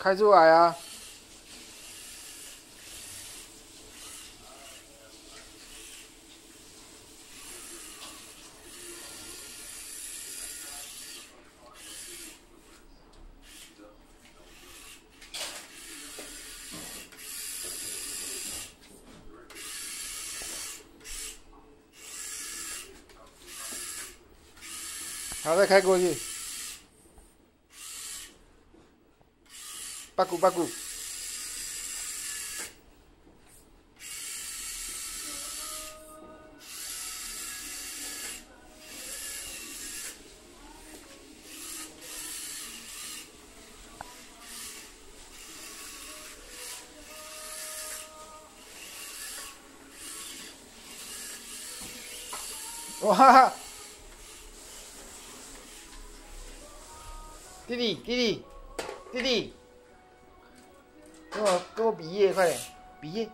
开出来啊！好，再开过去。paku paku Wah. Kiri, kiri. Kiri. 给我给我比耶快点比耶